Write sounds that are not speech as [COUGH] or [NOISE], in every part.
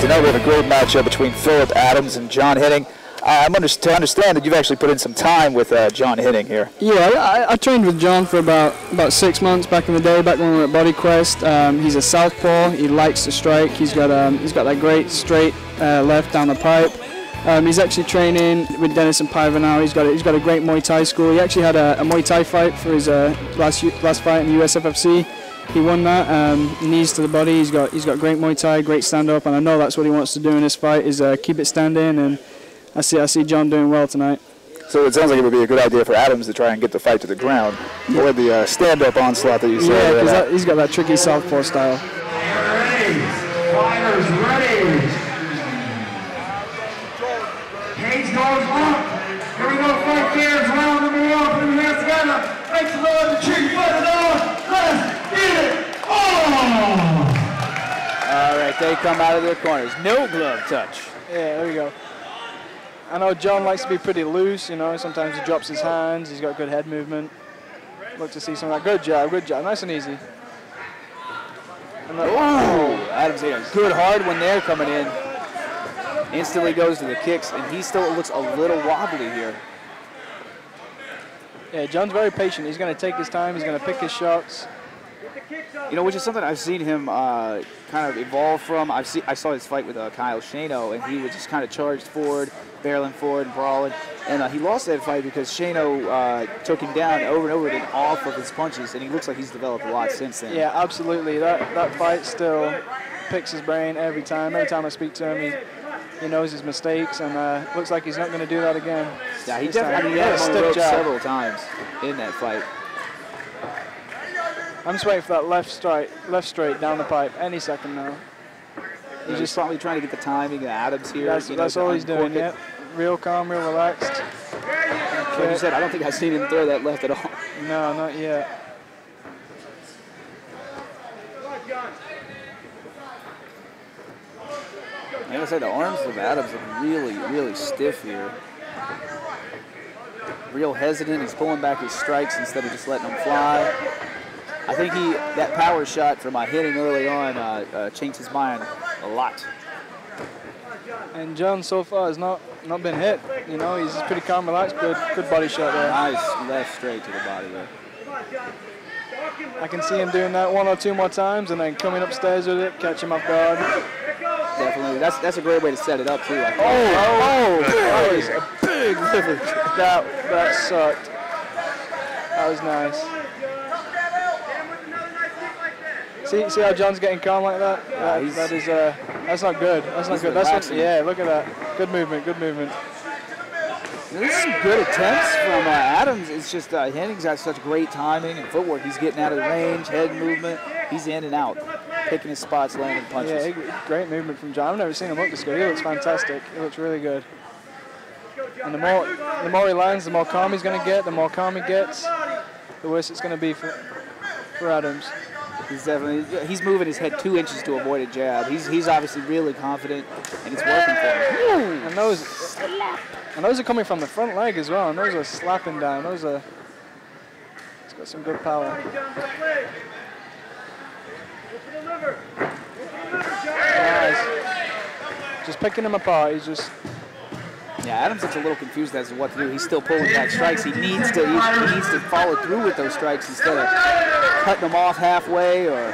tonight we have a great matchup between Phillip Adams and John Henning. Uh, I'm under- to understand that you've actually put in some time with uh, John Henning here. Yeah, I, I trained with John for about about six months back in the day, back when we were at Body Quest. Um, he's a southpaw. He likes to strike. He's got um, he's got that great straight uh, left down the pipe. Um, he's actually training with Dennis and Piver now. He's got a, he's got a great Muay Thai school. He actually had a, a Muay Thai fight for his uh, last last fight in the USFFC. He won that. Um, knees to the body. He's got he's got great Muay Thai, great stand up, and I know that's what he wants to do in this fight is uh, keep it standing. And I see I see John doing well tonight. So it sounds like it would be a good idea for Adams to try and get the fight to the ground. Or the uh, stand-up onslaught that you Yeah, said. because uh, he's got that tricky southpaw style. Ready. Fighters ready. Cage doors locked. Here we go, fight fans. Round number one. Put your hands together. Make some noise to cheer you fight it on. All right, they come out of their corners. No glove touch. Yeah, there we go. I know John likes to be pretty loose, you know, sometimes he drops his hands, he's got good head movement. Look to see some of that. Good job, good job, nice and easy. And that- Oh, Adams a good hard when they're coming in. Instantly goes to the kicks, and he still looks a little wobbly here. yeah, John's very patient. He's going to take his time, he's going to pick his shots. You know, which is something I've seen him uh, kind of evolve from. I've seen, I saw his fight with uh, Kyle Shano, and he was just kind of charged forward, barreling forward and brawling. And uh, he lost that fight because Shano uh, took him down over and over again off of his punches, and he looks like he's developed a lot since then. Yeah, absolutely. That that fight still picks his brain every time. Every time I speak to him, he, he knows his mistakes, and uh, looks like he's not going to do that again. Yeah, he definitely I mean, he had him stiff ropes several times in that fight. I'm just waiting for that left straight, left straight down the pipe any second now. He's just probably trying to get the timing of Adams here. That's, you know, that's to all he's doing. Yep. Real calm, real relaxed. Like you said, I don't think I've seen him throw that left at all. No, not yet. Like I said, the arms of Adams look really, really stiff here. Real hesitant. He's pulling back his strikes instead of just letting them fly. I think he that power shot from uh, hitting early on uh, uh, changed his mind a lot. And John so far has not not been hit. You know, he's pretty calm, relaxed. Good, good body shot there. Nice left straight to the body there. I can see him doing that one or two more times, and then coming upstairs with it, catch him off guard. Definitely. That's that's a great way to set it up too. I think. Oh, that was a big liver. That that sucked. That was nice. See, see how John's getting calm like that? That, that is, uh, that's not good. That's not good. That's what, yeah. Look at that. Good movement. Good movement. There's some good attempts from uh, Adams. It's just uh, Henning's got such great timing and footwork. He's getting out of the range, head movement. He's in and out, picking his spots, landing punches. Yeah, great movement from John. I've never seen him look this good. He looks fantastic. He looks really good. And the more the more he lands, the more calm he's going to get. The more calm he gets, the worse it's going to be for for Adams. He's definitely he's moving his head two inches to avoid a jab. He's he's obviously really confident, and it's working for him. And those and those are coming from the front leg as well. And those are slapping down. Those are. It's got some good power. Nice. Just picking him apart. He's just Yeah, Adams looks a little confused as to what to do. He's still pulling back strikes. He needs to he, he needs to follow through with those strikes instead of cutting them off halfway or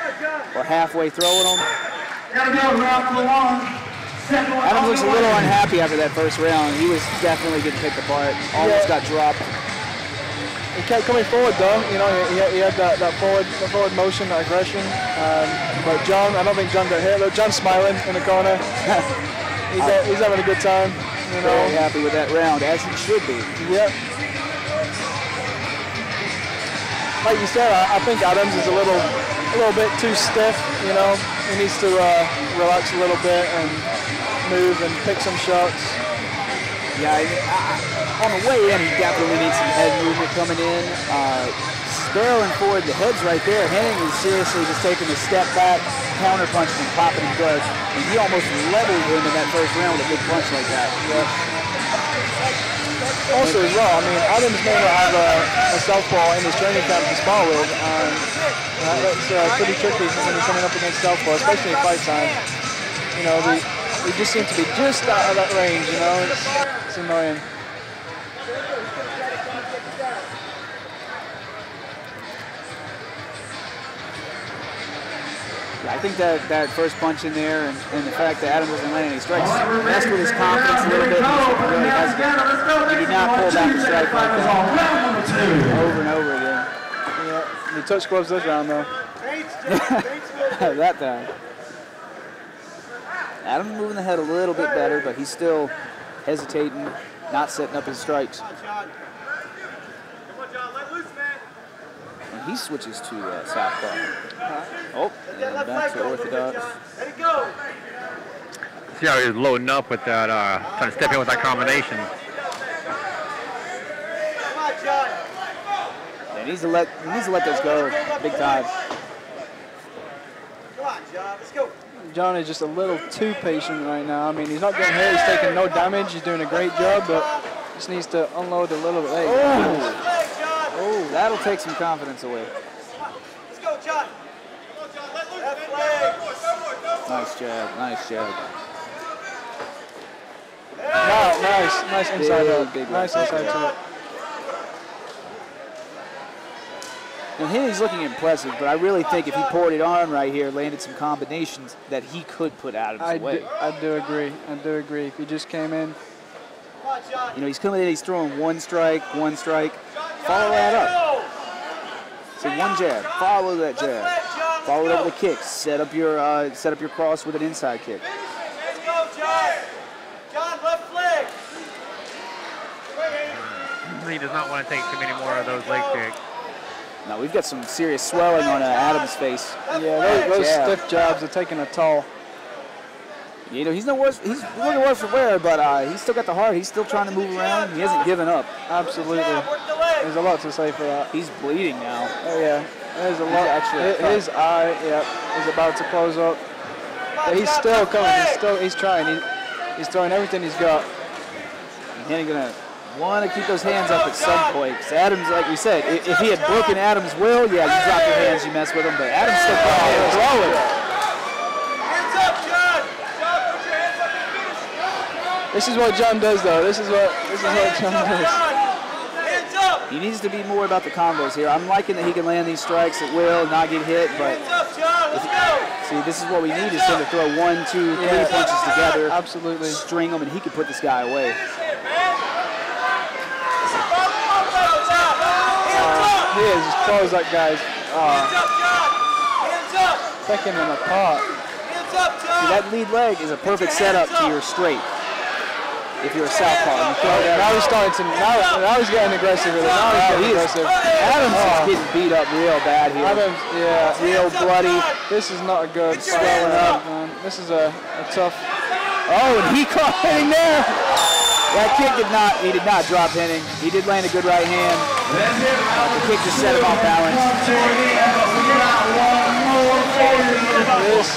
or halfway throwing them. Gotta go, round number one. Second one. Adams looks a little unhappy after that first round. He was definitely getting picked apart. Almost Yeah. got dropped. He kept coming forward though. You know, he, he had that, that forward that forward motion, that aggression. Um, but John, I don't think John got hit. Look, John's smiling in the corner. [LAUGHS] he's, ha- he's having a good time. You know. Very happy with that round, as he should be. Yep. Like you said, I, I think Adams is a little a little bit too stiff. You know, he needs to uh, relax a little bit and move and pick some shots. Yeah, I, I, on the way in, he definitely needs some head movement coming in. Uh, barreling forward, the head's right there. Henning is seriously just taking a step back, counter punching and popping him good. And he almost leveled him in that first round with a big punch like that. Also, as well, I mean, Adams may not have a, a southpaw in his training camp to spar with, and uh, that's uh, pretty tricky when you're coming up against southpaw, especially in fight time. You know, the, he just seems to be just out of that range, you know. It's, it's annoying. I think that, that first punch in there and, and the fact that Adams wasn't landing any strikes messed with his confidence a little bit. he really hesitant. He did not pull back the strike like that over and over again. Yeah, he touched gloves this round though. [LAUGHS] that time. Adams moving the head a little bit better, but he's still hesitating, not setting up his strikes. And he switches to uh, southpaw. Oh, and back to orthodox. See how he's loading up with that, uh, trying to step in with that combination. Yeah, he needs to let he needs to let those go big time. John is just a little too patient right now. I mean, he's not getting hit. He's taking no damage. He's doing a great job, but just needs to unload a little bit. There. Oh, that'll take some confidence away. Let's go, John. Go, John. Let loose. That flag. Nice jab, nice jab. Wow, nice, nice inside Big, hook. big nice left inside hook. Now Henning's looking impressive, but I really think if he poured it on right here, landed some combinations, that he could put Adams I away. do, I do agree. I do agree. If he just came in, You know, he's coming in, he's throwing one strike, one strike. Follow that up. So one jab, follow that jab. Follow it up with a kick. Set up your uh, set up your cross with an inside kick. He does not want to take too many more of those leg kicks. Now we've got some serious swelling on uh, Adams' face. yeah, those, those stiff jabs are taking a toll. You know, he's no worse. He's looking worse for wear, but uh, he's still got the heart. He's still trying to move around. He hasn't given up. Absolutely. There's a lot to say for that. He's bleeding now. Oh yeah, there's a lot. actually His, his eye, yeah, is about to close up. But he's still coming. He's still, he's trying. He, he's throwing everything he's got. And Henning gonna want to keep those hands up at some point. Because Adams, like we said, if, if he had broken Adams' will, yeah, you drop your hands, you mess with him. But Adams still coming in and throwing. This is what John does, though. This is what this is what John does. He needs to be more about the combos here. I'm liking that he can land these strikes at will, and not get hit, but see, this is what we need is him to throw one, two, three Yeah. punches together, Absolutely. string them, and he can put this guy away. He is just close that guy's uh, picking him apart. See, that lead leg is a perfect setup to your straight. If you're a southpaw, you throw that Now he's starting to. Now, now he's getting aggressive with it. Now he's getting he is- aggressive. Adams Oh. is getting beat up real bad here. Adams, yeah. real bloody. This is not a good swelling up, man. This is a, a tough. Oh, and he [LAUGHS] caught Henning there. That kick did not, he did not drop Henning. He did land a good right hand. Uh, the kick just set him off balance. This.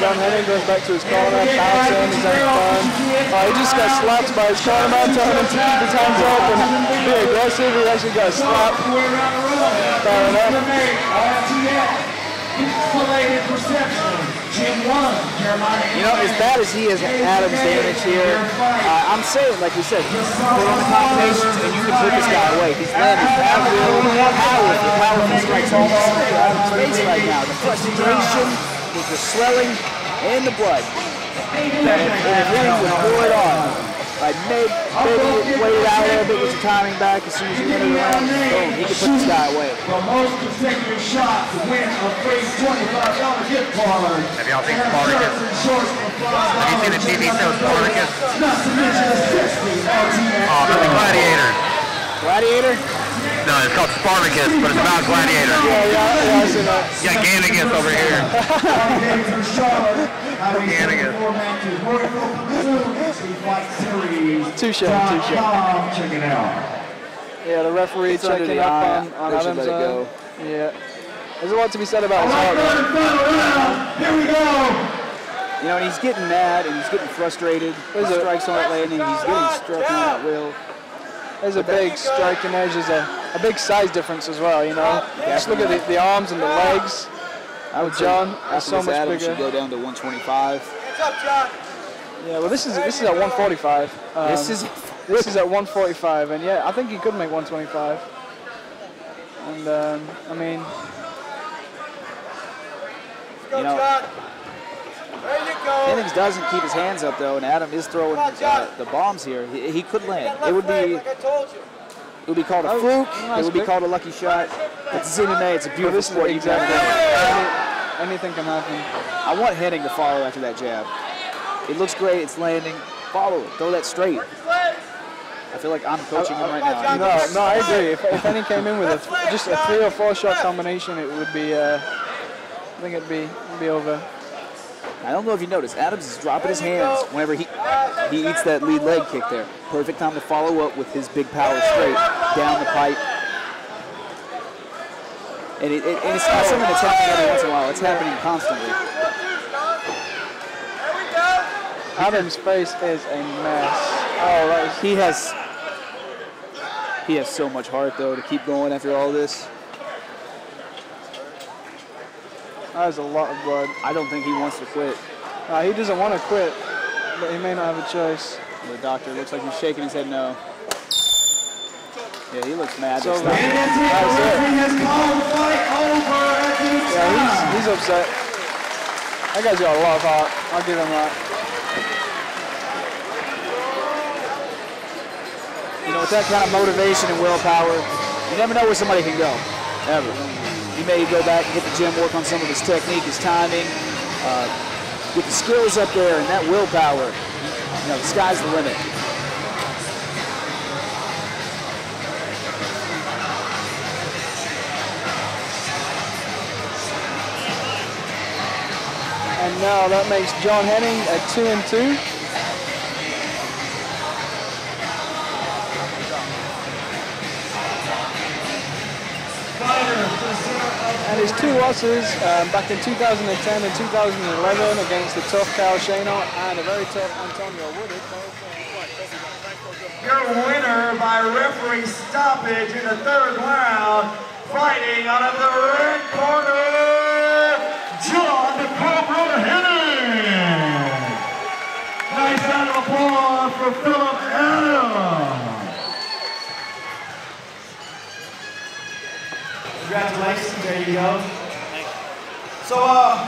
John Henning goes back to his corner, bouncing, he's having fun. Oh, he just got slapped by his corner man, telling him to keep his hands up and be aggressive. He actually got slapped. Fair enough. You know, as bad as he is Adams damage here, uh, I'm saying, like we said, he's on the combinations and you can put this guy away. He's landing powerful, powerful, powerful strikes. You on his face right now. The frustration, the swelling, and the blood. And if Henning would pour it on, like maybe, maybe wait it out a little bit with your timing back as soon as you enter the round, boom, he can put this guy away. The most consecutive shot to win a free $25 gift card. Have y'all seen Spartacus? Have you seen the TV show Spartacus? Not to mention the 60 RTX. Oh, that's the Gladiator. Gladiator? No, it's called Spartacus, but it's about Gladiator. Yeah, yeah, yeah, I see that. You got Gannicus over here. David from Charlotte. Out of Yeah, I guess. four matches. Working for Pursuit Fight Series. Touche, touche. Check it out. Yeah, the referee It's under checking the up eye. on, on They should Adams. let it uh, go. Yeah. There's a lot to be said about his All heart. right, man. third and final round. Here we go. You know, and he's getting mad and he's getting frustrated. There's a- strikes aren't landing. He's getting struck on at will. There's a big striking edge. There's a, a big size difference as well, you know. Just look at the, the arms and the legs. I would John say is after so this much Adams bigger. should go down to 125. Yeah, well, this is this is at 145. Um, this is this is at 145, and yeah, I think he could make 125. And um, I mean, you know. Hennings doesn't keep his hands up though, and Adam is throwing uh, the bombs here. He, he could land. It would be it would be called a fluke. It would be called a lucky shot. It's MMA. It's a beautiful this sport. Exactly. Any, anything can happen. I want Henning to follow after that jab. It looks great. It's landing. Follow it. Throw that straight. I feel like I'm coaching him right now. No, no, I agree. If, if any came in with a just a three or four shot combination, it would be. Uh, I think it'd be it'd be over. I don't know if you noticed, Adams is dropping his hands whenever he he eats that lead leg kick there. Perfect time to follow up with his big power straight down the pipe. And, it, it, and it's not something that's happening every once in a while. It's happening constantly. Adam's face is a mess. Oh, that is, He has he has so much heart though to keep going after all this. That is a lot of blood. I don't think he wants to quit. Uh, he doesn't want to quit, but he may not have a choice. The doctor looks like he's shaking his head no. Yeah, he looks mad. So. That's it. Has called the fight over Yeah, he's, he's upset. That guy's got a lot of heart. I'll give him that. You know, with that kind of motivation and willpower, you never know where somebody can go. Ever. He may go back and hit the gym, work on some of his technique, his timing, uh, get the skills up there and that willpower. You know, the sky's the limit. And now that makes John Henning a two and two. And his two losses um, back in 2010 and 2011 against the tough Kyle Shano and a very tough Antonio Woodard. Your winner by referee stoppage in the third round, fighting out of the red corner, John the Henning. Nice round of applause for Phillip Adams. Congratulations, there you go. So, uh,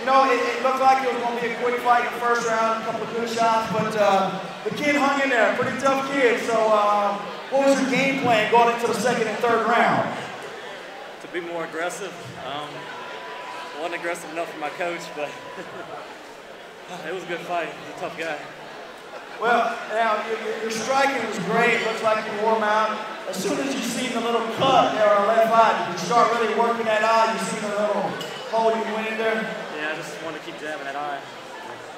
you know, it, it looked like it was going to be a quick fight in the first round, a couple of good shots, but uh, the kid hung in there, pretty tough kid. So, uh, what was your game plan going into the second and third round? to be more aggressive. Um, wasn't aggressive enough for my coach, but [LAUGHS] it was a good fight. He's a tough guy. Well, now your, striking was great. Looks like you warm out. As soon as you seen the little cut there on the left eye, you start really working that eye? You seen the little hole you went in there? Yeah, I just wanted to keep jabbing that eye.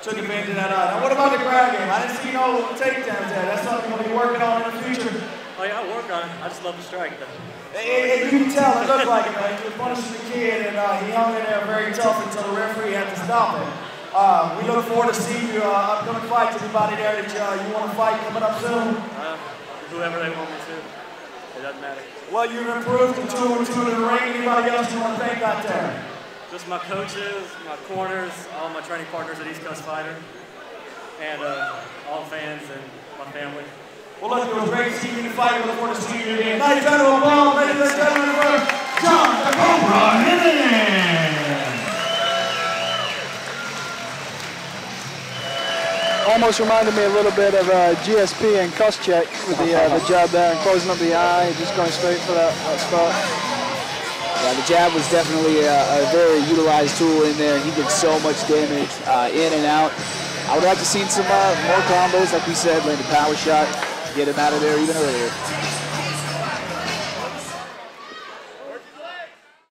Took advantage of that eye. Now, what about the ground game? I didn't see no takedowns there. That's something you'll be working on in the future. Oh yeah, I work on it. I just love to strike though. You can tell, it looked like it, man. He was punishing the kid, and uh, he hung in there very tough until the referee had to stop him. Uh, we look forward to seeing you uh, upcoming fights. Anybody there that uh, you want to fight coming up soon? Uh, whoever they want me to, it doesn't matter. Well, you've improved to two and two in the ring. Anybody else you want to thank out there? Just my coaches, my corners, all my training partners at East Coast Fighter, and uh, all the fans and my family. Well, look, it was great seeing you in the fight. We look forward to seeing you again. Nice of applause, ladies and gentlemen, for John the Cobra Henning. Almost reminded me a little bit of uh, GSP and Koscheck with the, uh, the jab there and closing up the eye, just going straight for that, that spot. Yeah, the jab was definitely a, a very utilized tool in there. He did so much damage uh, in and out. I would like to see some uh, more combos, like we said, land a power shot, get him out of there even earlier.